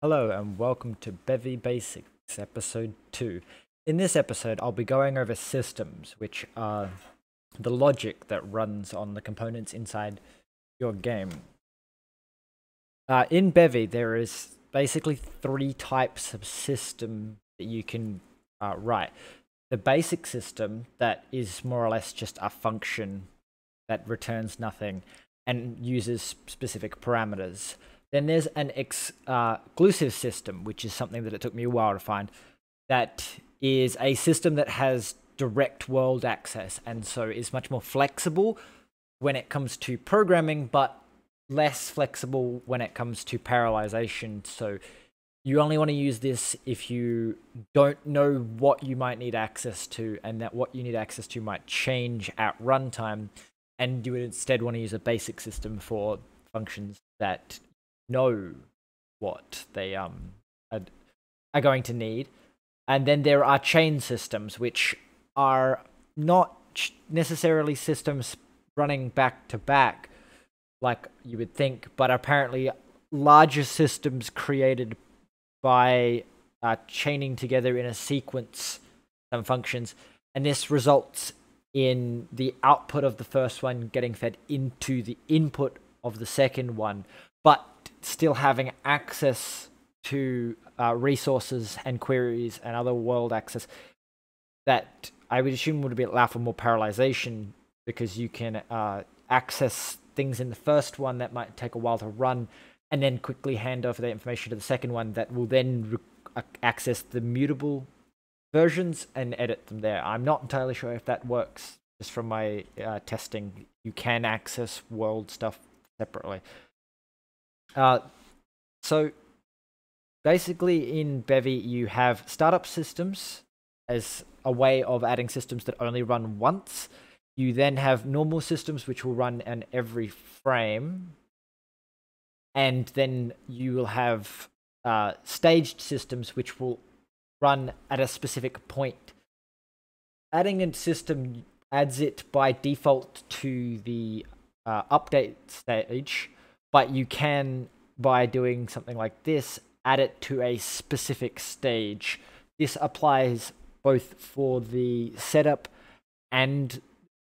Hello and welcome to Bevy Basics episode 2. In this episode, I'll be going over systems, which are the logic that runs on the components inside your game. Uh, in Bevy, there is basically three types of system that you can uh, write. The basic system that is more or less just a function that returns nothing and uses specific parameters. Then there's an ex, uh, exclusive system, which is something that it took me a while to find, that is a system that has direct world access and so is much more flexible when it comes to programming, but less flexible when it comes to parallelization. So you only want to use this if you don't know what you might need access to, and that what you need access to might change at runtime. And you would instead want to use a basic system for functions that know what they um are, are going to need. And then there are chain systems, which are not necessarily systems running back to back like you would think, but apparently larger systems created by uh, chaining together in a sequence some functions, and this results in the output of the first one getting fed into the input of the second one, but still having access to uh, resources and queries and other world access that I would assume would be allow for more parallelization because you can uh, access things in the first one that might take a while to run and then quickly hand over that information to the second one that will then access the mutable versions and edit them there. I'm not entirely sure if that works just from my uh, testing. You can access world stuff separately. Uh, so basically in Bevy, you have startup systems as a way of adding systems that only run once. You then have normal systems which will run in every frame. And then you will have uh, staged systems which will run at a specific point. Adding a system adds it by default to the uh, update stage, but you can, by doing something like this, add it to a specific stage. This applies both for the setup and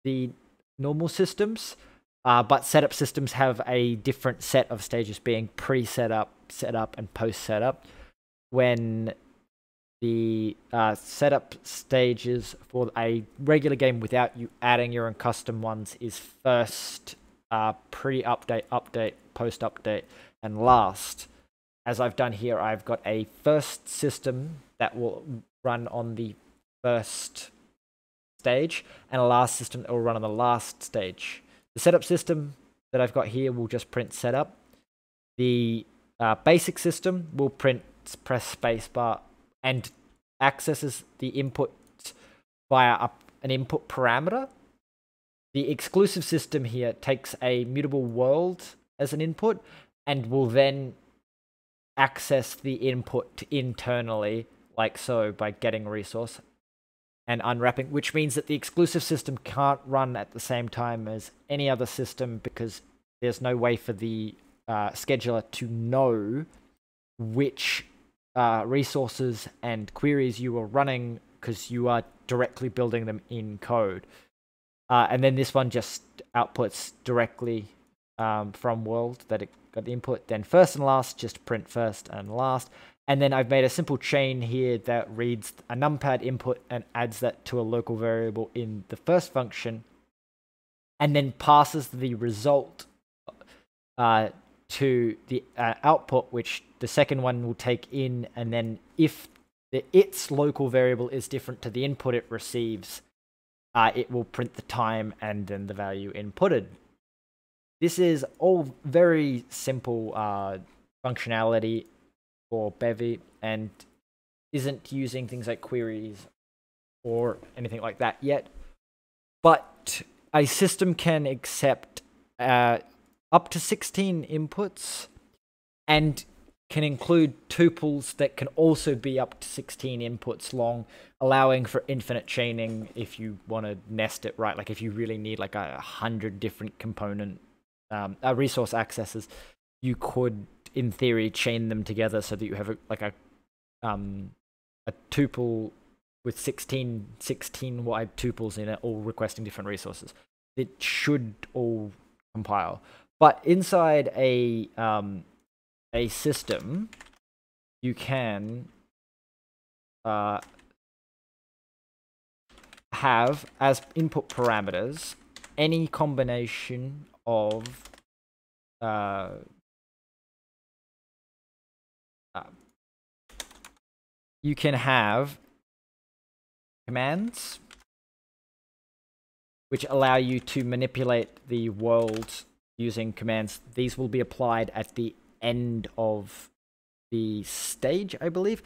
the normal systems, uh, but setup systems have a different set of stages being pre-setup, setup, and post-setup. When the uh, setup stages for a regular game without you adding your own custom ones is first uh, pre-update, update, post-update, and last. As I've done here, I've got a first system that will run on the first stage and a last system that will run on the last stage. The setup system that I've got here will just print setup. The uh, basic system will print press spacebar and accesses the input via a, an input parameter. The exclusive system here takes a mutable world as an input and will then access the input internally like so by getting resource and unwrapping, which means that the exclusive system can't run at the same time as any other system because there's no way for the uh, scheduler to know which uh, resources and queries you are running because you are directly building them in code. Uh, and then this one just outputs directly um, from world that it got the input. Then first and last, just print first and last. And then I've made a simple chain here that reads a numpad input and adds that to a local variable in the first function, and then passes the result uh, to the uh, output, which the second one will take in, and then if the, its local variable is different to the input it receives, uh, it will print the time and then the value inputted. This is all very simple uh, functionality for Bevy and isn't using things like queries or anything like that yet. But a system can accept uh, up to 16 inputs and can include tuples that can also be up to 16 inputs long, allowing for infinite chaining if you want to nest it right. Like if you really need like a hundred different component um, uh, resource accesses, you could in theory, chain them together so that you have a, like a um, a tuple with 16, 16 wide tuples in it, all requesting different resources. It should all compile. But inside a um, a system, you can uh, have as input parameters any combination of uh, uh, you can have commands which allow you to manipulate the world using commands. These will be applied at the end of the stage, I believe.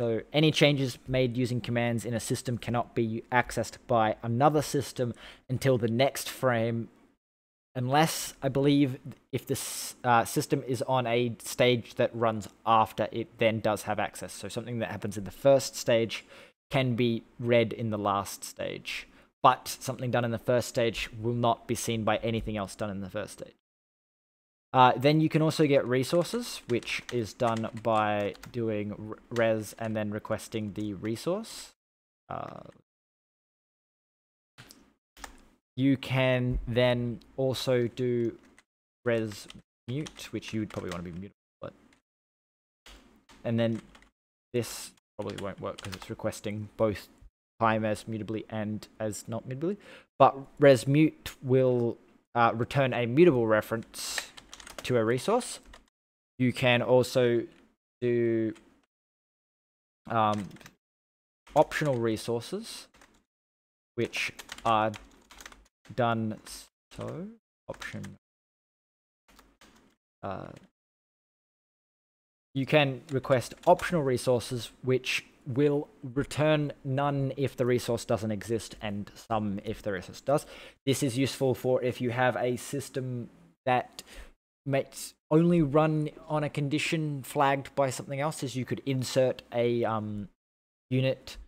So any changes made using commands in a system cannot be accessed by another system until the next frame, unless I believe if this uh, system is on a stage that runs after it then does have access. So something that happens in the first stage can be read in the last stage, but something done in the first stage will not be seen by anything else done in the first stage. Uh, then you can also get resources, which is done by doing res and then requesting the resource. Uh, you can then also do res mute, which you would probably want to be mute, but and then this probably won't work because it's requesting both time as mutably and as not mutably. But res mute will uh, return a mutable reference to a resource. You can also do um, optional resources, which are done so option. Uh, you can request optional resources, which will return none if the resource doesn't exist and some if the resource does. This is useful for if you have a system that makes only run on a condition flagged by something else is you could insert a um, unit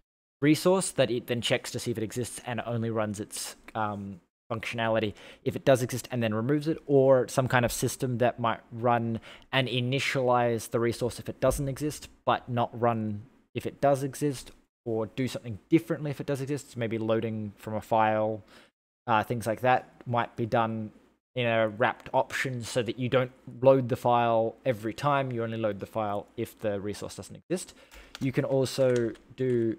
resource that it then checks to see if it exists and only runs its um, functionality if it does exist and then removes it or some kind of system that might run and initialize the resource if it doesn't exist but not run if it does exist or do something differently if it does exist maybe loading from a file uh, things like that might be done in a wrapped option so that you don't load the file every time. You only load the file if the resource doesn't exist. You can also do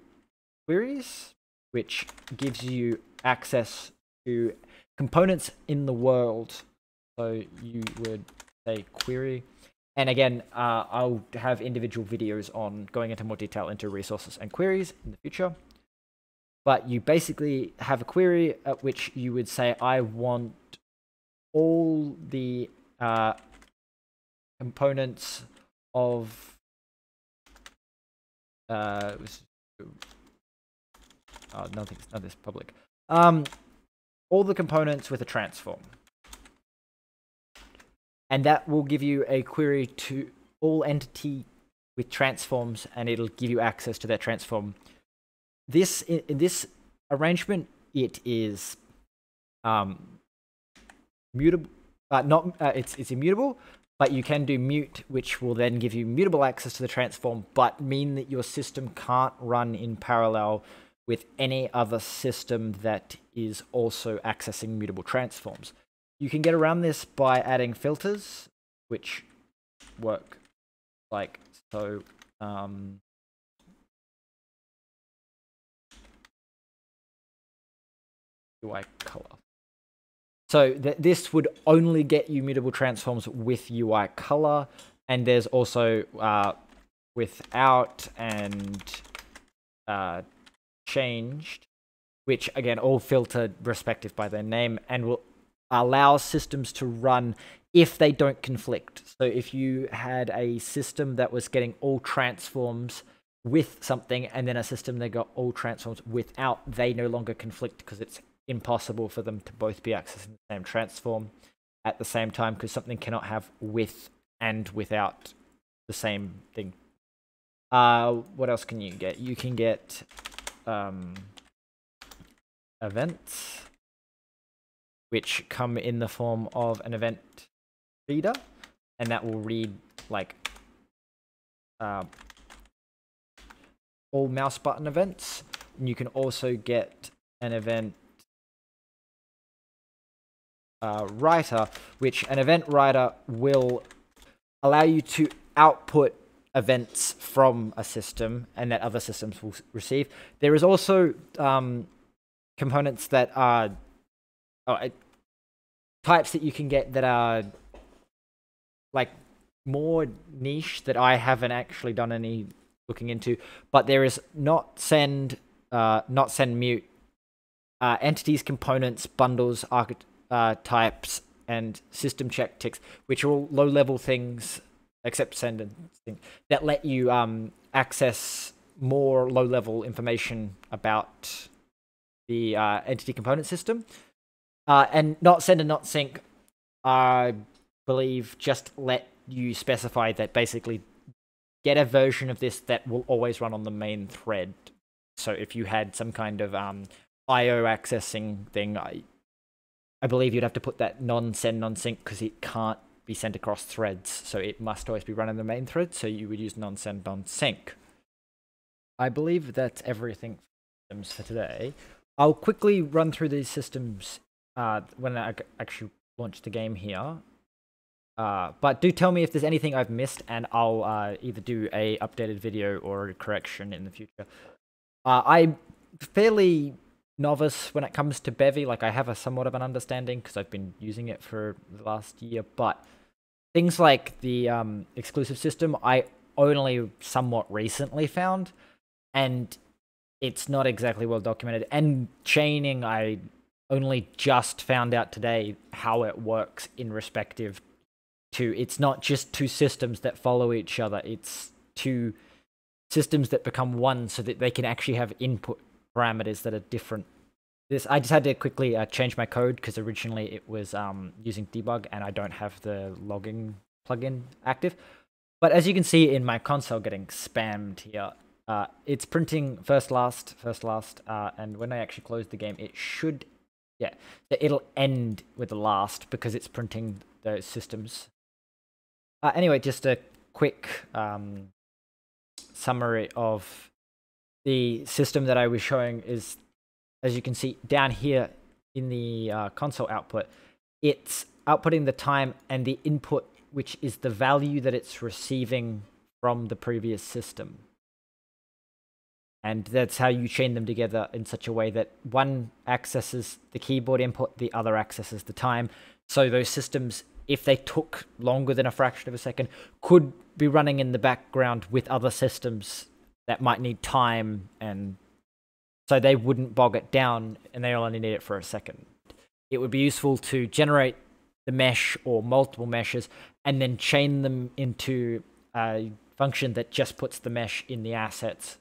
queries, which gives you access to components in the world. So you would say query. And again, uh, I'll have individual videos on going into more detail into resources and queries in the future. But you basically have a query at which you would say, I want all the uh, components of uh, oh, nothing's not this public. Um, all the components with a transform. And that will give you a query to all entity with transforms and it'll give you access to that transform. This in, this arrangement, it is um, mutable, uh, not uh, it's it's immutable, but you can do mute, which will then give you mutable access to the transform, but mean that your system can't run in parallel with any other system that is also accessing mutable transforms. You can get around this by adding filters, which work like so. Um, UI color. So th this would only get you mutable transforms with UI color, and there's also uh, without and uh, changed, which again all filtered respective by their name, and will allow systems to run if they don't conflict. So if you had a system that was getting all transforms with something and then a system that got all transforms without, they no longer conflict because it's impossible for them to both be accessing the same transform at the same time because something cannot have with and without the same thing. Uh, what else can you get? You can get um, events, which come in the form of an event reader, and that will read like uh, all mouse button events. And you can also get an event uh, writer, which an event writer will allow you to output events from a system and that other systems will receive. There is also um, components that are oh, types that you can get that are like more niche that I haven't actually done any looking into, but there is not send, uh, not send mute, uh, entities, components, bundles, archetypes, and system check ticks, which are all low level things, except send that let you um, access more low level information about the uh, entity component system. Uh, and not send and not sync, I believe, just let you specify that basically get a version of this that will always run on the main thread. So if you had some kind of um, I/O accessing thing, I, I believe you'd have to put that non-send non-sync because it can't be sent across threads, so it must always be running the main thread. So you would use non-send non-sync. I believe that's everything for today. I'll quickly run through these systems uh, when I actually launch the game here. Uh, but do tell me if there's anything I've missed, and I'll uh, either do a updated video or a correction in the future. Uh, I'm fairly novice when it comes to Bevy. Like I have a somewhat of an understanding because I've been using it for the last year. But things like the um, exclusive system, I only somewhat recently found, and it's not exactly well documented. And chaining, I only just found out today how it works in respective to it's not just two systems that follow each other it's two systems that become one so that they can actually have input parameters that are different this i just had to quickly uh, change my code because originally it was um, using debug and i don't have the logging plugin active. But as you can see in my console getting spammed here uh, it's printing first last first last uh, and when i actually close the game it should yeah it'll end with the last because it's printing those systems. Uh, anyway, just a quick um, summary of the system that I was showing is, as you can see down here in the uh, console output, it's outputting the time and the input, which is the value that it's receiving from the previous system. And that's how you chain them together in such a way that one accesses the keyboard input, the other accesses the time. So those systems if they took longer than a fraction of a second, could be running in the background with other systems that might need time and so they wouldn't bog it down and they only need it for a second. It would be useful to generate the mesh or multiple meshes and then chain them into a function that just puts the mesh in the assets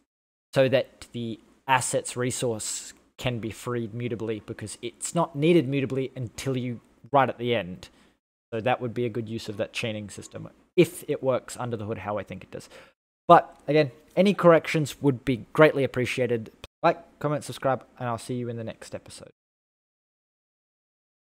so that the assets resource can be freed mutably because it's not needed mutably until you right at the end. So that would be a good use of that chaining system if it works under the hood how I think it does. But again, any corrections would be greatly appreciated. Like, comment, subscribe, and I'll see you in the next episode.